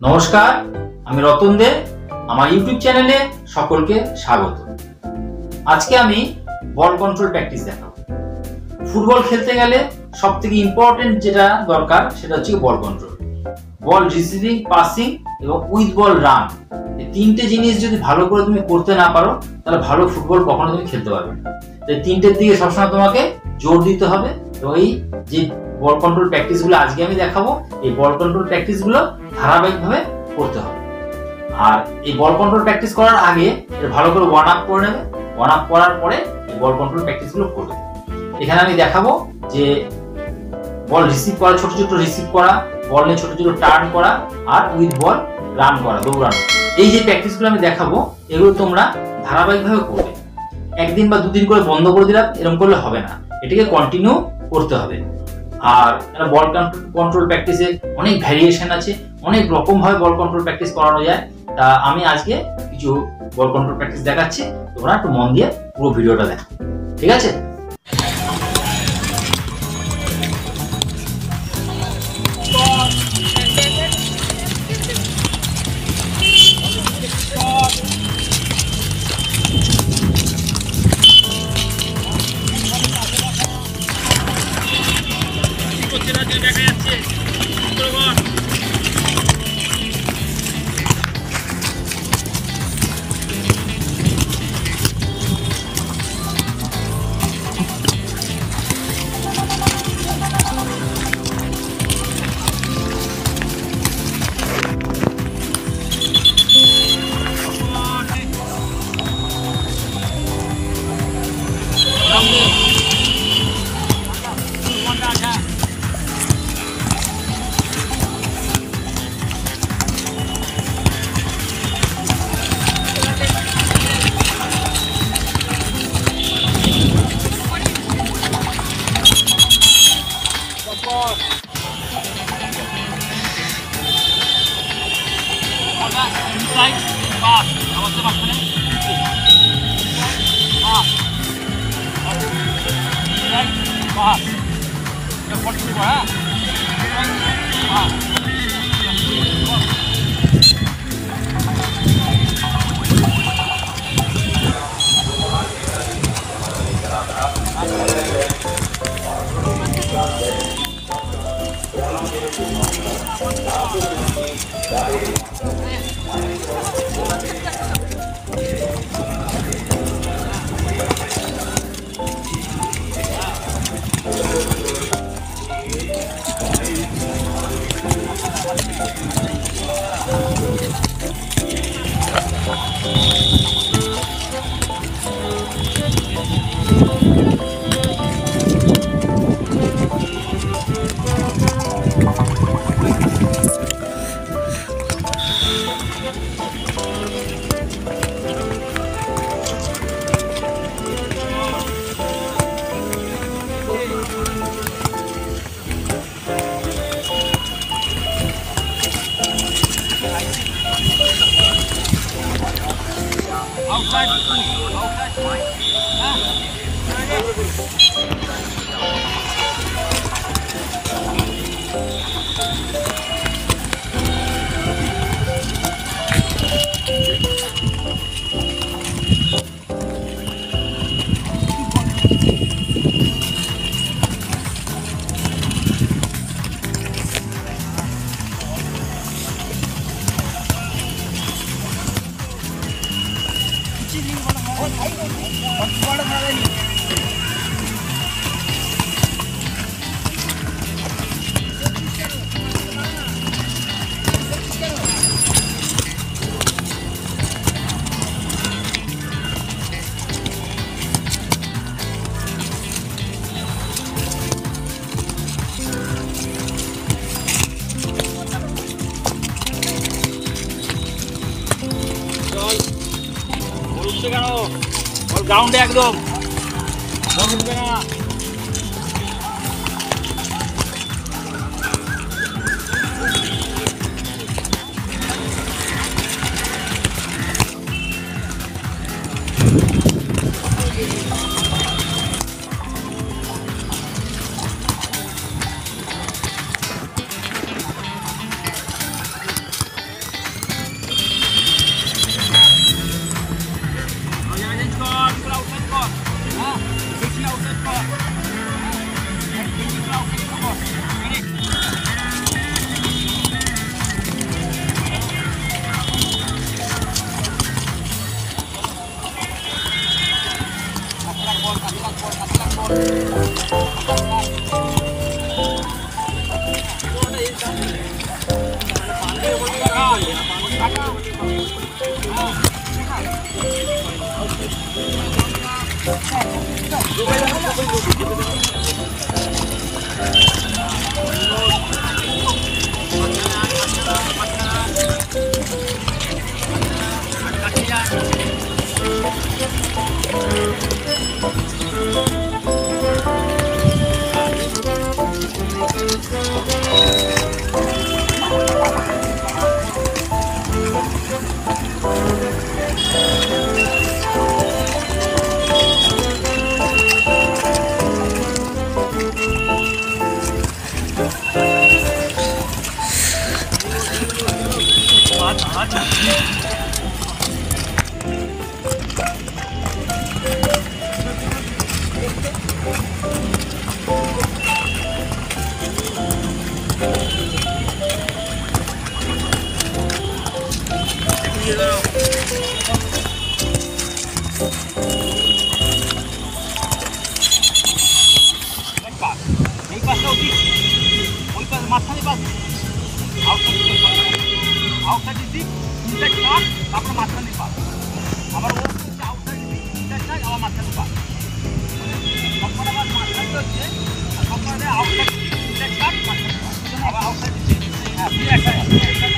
নমস্কার, আমি রতন দে, আমার ইউটিউব চ্যানেলে সকলকে স্বাগত। আজকে আমি বল কন্ট্রোল প্র্যাকটিস দেখাবো। ফুটবল খেলতে গেলে সব থেকে ইম্পর্টেন্ট যেটা দরকার সেটা হচ্ছে ball control ball receiving passing এবং উইথ বল রান এই তিনটে জিনিস যদি ভালো করে তুমি করতে না পারো, তাহলে ভালো ফুটবল কখনো তুমি খেলতে পারবে না। তো এই তিনটের দিকে সবসময় তোমাকে জোর দিতে হবে এবং এই যে বল কন্ট্রোল প্র্যাকটিসগুলো আজকে আমি দেখাবো। এই বল কন্ট্রোল প্র্যাকটিসগুলো ধারাবাহিকভাবে করতে হবে। আর এই বল কন্ট্রোল প্র্যাকটিস করার আগে ভালো করে ওয়ার্ন আপ করে নেবে। ওয়ার্ন আপ করার পরে বল কন্ট্রোল প্র্যাকটিসগুলো করবে। এখানে আমি দেখাবো যে বল রিসিভ করা, ছোট ছোট রিসিভ করা, বল নিয়ে ছোট ছোট টার্ন করা আর উইথ বল রান করা, দৌড়ানো। এই যে প্র্যাকটিসগুলো আমি দেখাবো, এগুলো তোমরা ধারাবাহিকভাবে করবে। একদিন বা দুদিন করে বন্ধ করে দিলাম, এরকম করলে হবে না। এটাকে কন্টিনিউ করতে হবে। আর বল কন্ট্রোল প্র্যাকটিসে অনেক ভ্যারিয়েশন আছে, অনেক রকম ভাবে বল কন্ট্রোল প্র্যাকটিস করানো যায়। তা আমি আজকে কিছু বল কন্ট্রোল প্র্যাকটিস দেখাচ্ছি, তোমরা একটু মন দিয়ে পুরো ভিডিওটা দেখো। ঠিক আছে? Pass. Pass. Pass. এটা ফটো দিব হ্যাঁ গ্রাউন্ডে একদম মাঝখানে পাস আউটসাইড দিক ইনসাইড পাস তারপরে মাঝখানে পাস আবার ও হচ্ছে আউটসাইড দিক ইনসাইড সাইড আবার মাঝখানে পাস সবকটা পাস মাঝখানে হচ্ছে সবকটা আউটসাইড দিক ইনসাইড পাস মাঝখানে আবার আউটসাইড দিক হ্যাঁ একটা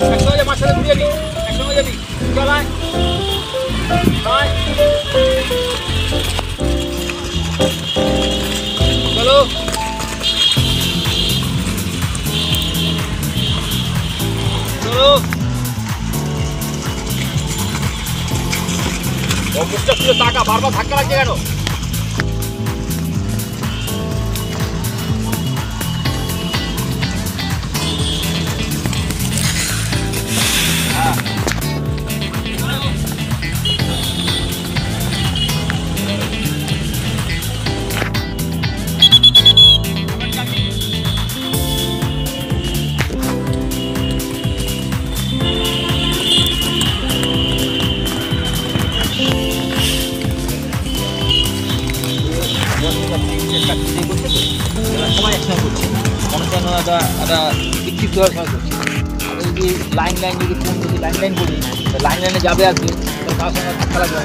হয়ে যা, মাঝখানে ঘুরে যাবি। হয়ে যাবি। চল টাকা বারবার ধাক্কা লাগছে কেন সবাই একসঙ্গে করছে। মনে যেন একটা একটা বিক্ষিপ্ত হওয়ার সময় লাইন লাইন যদি কোন যদি লাইন লাইন করি লাইন লাইনে যাবে আসবে তার সঙ্গে ধাক্কা লাগবে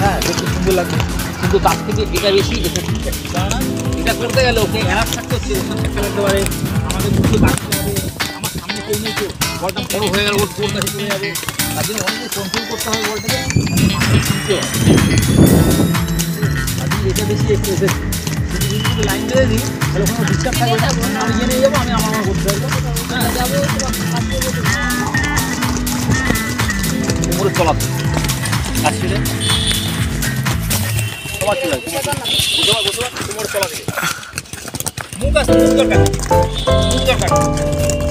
হ্যাঁ দেখতে সুন্দর লাগবে। কিন্তু তার থেকে এটা বেশি এফেক্টিভ কেননা এটা করতে গেলে ওকে অ্যালার্ট থাকতে হচ্ছে ওখানে ধাক্কা লাগতে পারে, আমাদের মুখে বাড়তে হবে আমার সামনে কেউ নেই তো বলটা বড় হয়ে গেল, ওর তোর কাছে চলে যাবে। তার জন্য অনেক কন্ট্রোল করতে হবে বলটাকে শুনতে হয় এটা বেশি একটু যদি লাইন দিয়ে দিই তাহলে কোনো ডিস্টার্ব থাকবে আমি ইয়ে নিয়ে যাব আমি আমার আমার করতে পারব হ্যাঁ কোমরে চলাতে বুঝতে চলাতে মুখ আসতে মুখ দরকার মুখ দরকার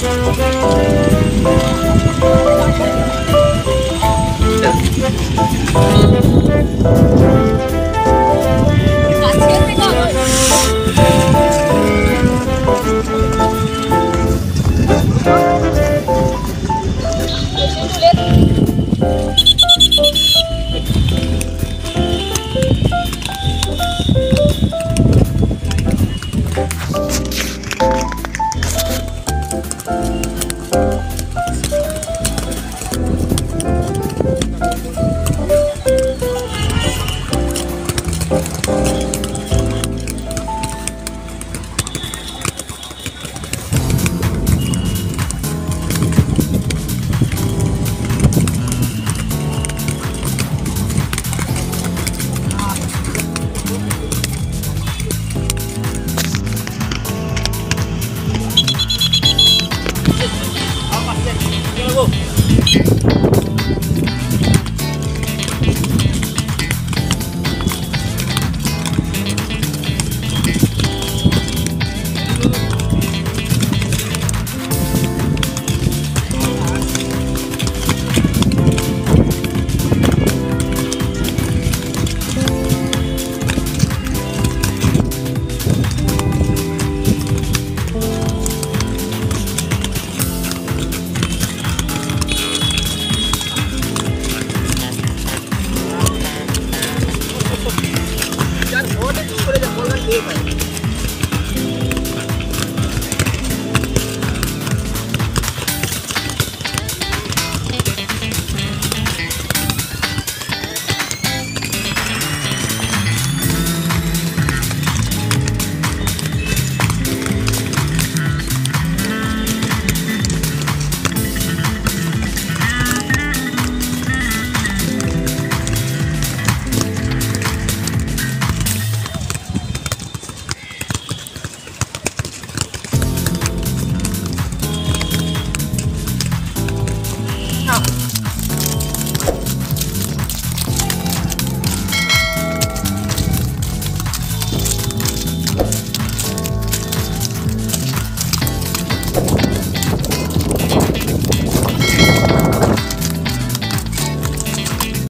চলো গো